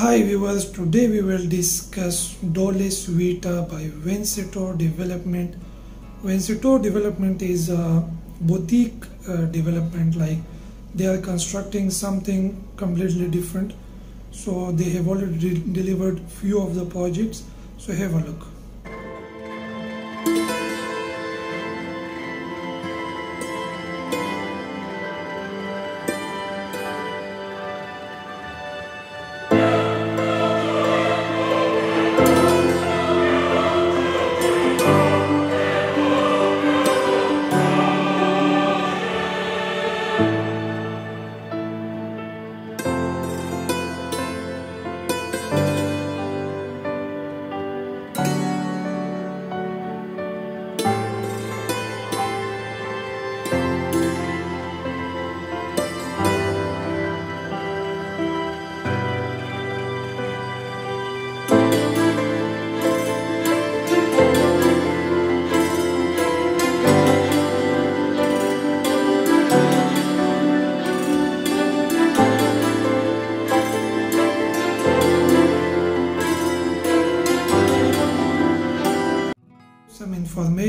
Hi viewers, today we will discuss Dolce Vita by Vincitore Development. Vincitore Development is a boutique uh, development like they are constructing something completely different. So they have already de- delivered few of the projects. So have a look.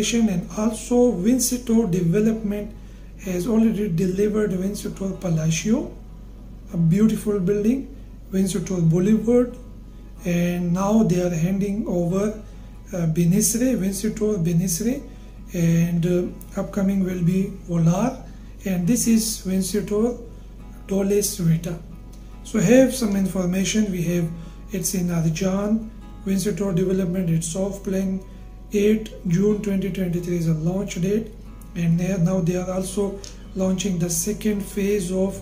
And also Vincitore Development has already delivered Vincitore Palacio, a beautiful building, Vincitore Boulevard, and now they are handing over uh, Benessere, Vincitore Benessere, and uh, upcoming will be Volar, and this is Vincitore Dolce Vita. So have some information. We have it's in Arjan, Vincitore Development. It's soft playing. 8 June 2023 is a launch date, and now they are also launching the second phase of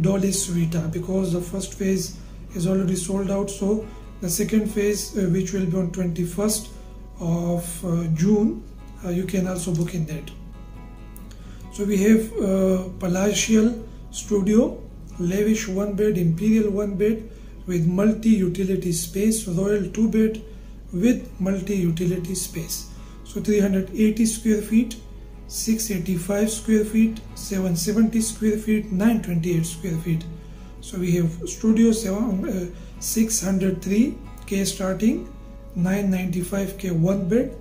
Dolce Vita because the first phase is already sold out. So the second phase, uh, which will be on 21st of uh, June, uh, you can also book in that. So we have uh, palatial studio, lavish one bed, imperial one bed with multi utility space, royal two bed with multi utility space. So 380 square feet, 685 square feet, 770 square feet, 928 square feet. So we have studio 7, uh, 603k starting, 995k one bed,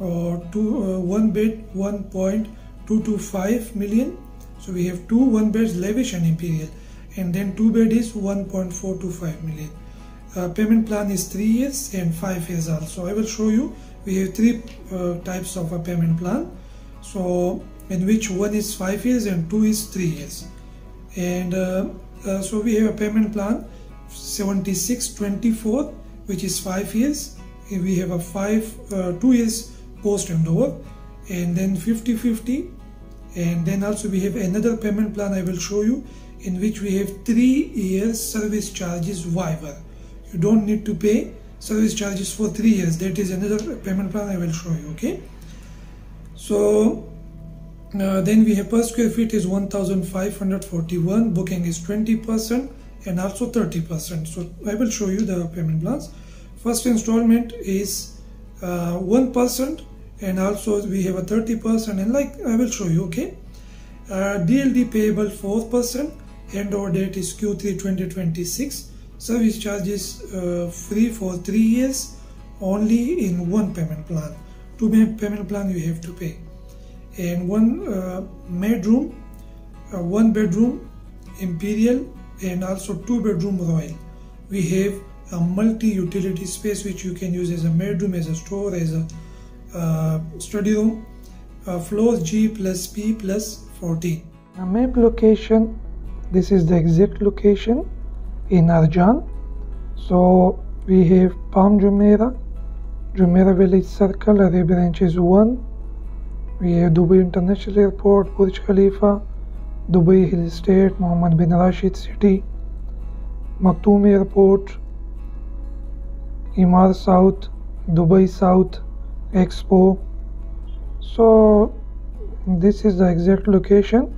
or two uh, one bed 1.225 million. So we have two one beds lavish and imperial, and then two bed is 1.425 million. Uh, payment plan is three years and five years also. I will show you. We have three uh, types of a payment plan. So in which one is five years and two is three years. And uh, uh, so we have a payment plan 7624 which is five years. We have a five uh, two years post handover and then 50 50 and then also we have another payment plan I will show you in which we have three years service charges waiver you don't need to pay service charges for three years. That is another payment plan i will show you okay? So uh, then we have per square feet is 1541 booking is 20 percent and also 30 percent. So i will show you the payment plans. First installment is uh, 1 percent and also we have a 30 percent and like i will show you okay? Uh, dld payable 4 percent end handover date is q3 2026 service charges uh, free for three years only in one payment plan. Two payment plan you have to pay. And one uh, bedroom uh, one bedroom imperial and also two bedroom royal. We have a multi utility space which you can use as a bedroom as a store as a uh, study room. Uh, floor g plus p plus 14 a map location this is the exact location in Arjan. So we have Palm Jumeirah, Jumeirah Village Circle, Arab Branch is 1. We have Dubai International Airport, Burj Khalifa, Dubai Hill Estate, Mohammed bin Rashid City, Maktoum Airport, Emaar South, Dubai South, Expo. So this is the exact location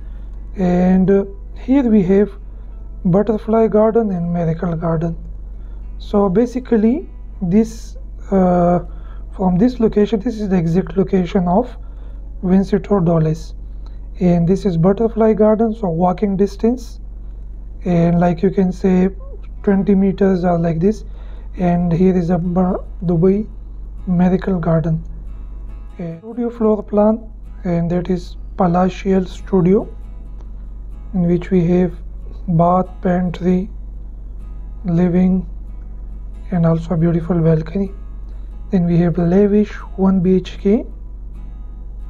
and here we have butterfly garden and miracle garden. So basically this uh, from this location this is the exact location of Vincitore Dolce and this is butterfly garden so walking distance. And like you can say 20 meters are like this. And here is a Dubai Miracle Garden. A studio floor plan and that is palatial studio in which we have bath pantry living and also a beautiful balcony. Then we have lavish 1 bhk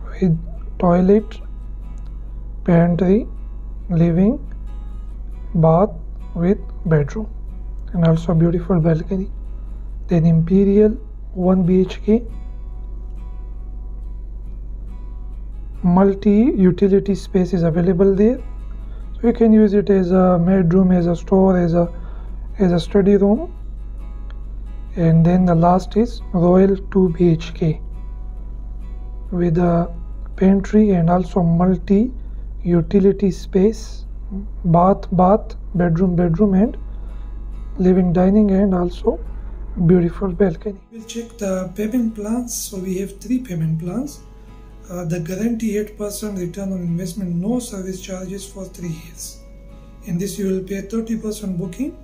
with toilet pantry living bath with bedroom and also a beautiful balcony. Then imperial 1 bhk multi utility space is available there you can use it as a bedroom as a store as a as a study room. And then the last is royal 2 bhk with a pantry and also multi utility space bath bath bedroom bedroom and living dining and also beautiful balcony. We'll check the payment plans. So we have three payment plans uh, the guarantee 8% return on investment no service charges for three years. In this you will pay 30% booking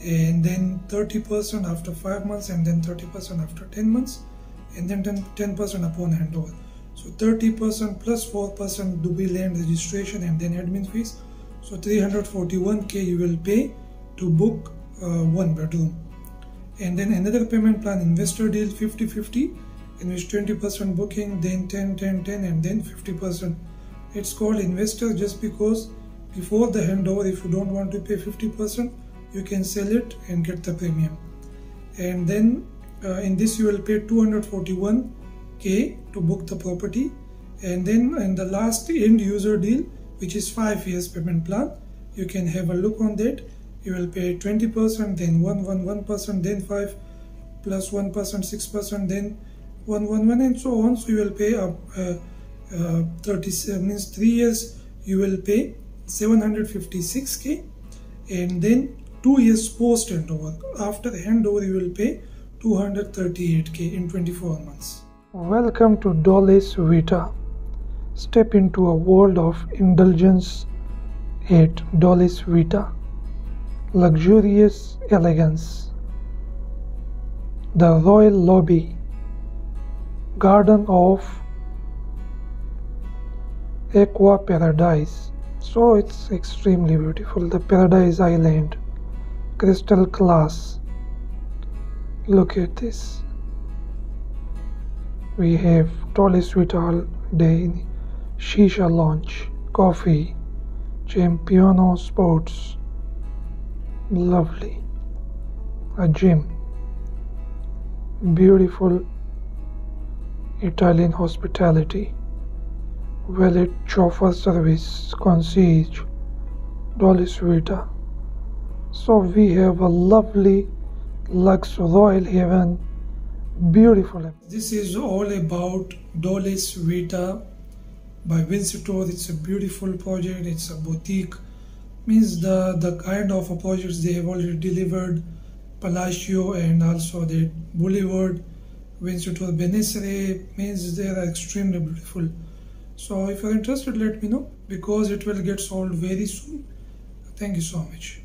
and then 30% after 5 months and then 30% after 10 months and then 10% upon handover. So 30% plus 4% Dubai land registration and then admin fees. So 341k you will pay to book uh, one bedroom. And then another payment plan investor deal 50 50 in which 20% booking then 10 10 10 and then 50% it's called investor just because before the handover if you don't want to pay 50% you can sell it and get the premium. And then uh, in this you will pay 241k to book the property. And then in the last end user deal which is 5 years payment plan you can have a look on that. You will pay 20% then 111% then 5 plus 1 6% then 111 and so on. So you will pay up uh, uh, 30 means 3 years you will pay 756k and then 2 years post handover. After the handover you will pay 238k in 24 months. Welcome to Dolce Vita. Step into a world of indulgence at Dolce Vita, luxurious elegance. The royal lobby, garden of Aqua Paradise. So it's extremely beautiful. The Paradise Island, crystal glass. Look at this. We have Dolce sweet all day Shisha Lounge, Coffee, Champiano Sports, lovely, a gym, beautiful Italian hospitality, valet chauffeur service, concierge, Dolce Vita. So we have a lovely Lux Royal Haven, beautiful. This is all about Dolce Vita by Vincitore. It's a beautiful project. It's a boutique. Means the the kind of projects they have already delivered, Palacio and also the Boulevard, Vincitore Benessere means they are extremely beautiful. So if you're interested, let me know because it will get sold very soon. Thank you so much.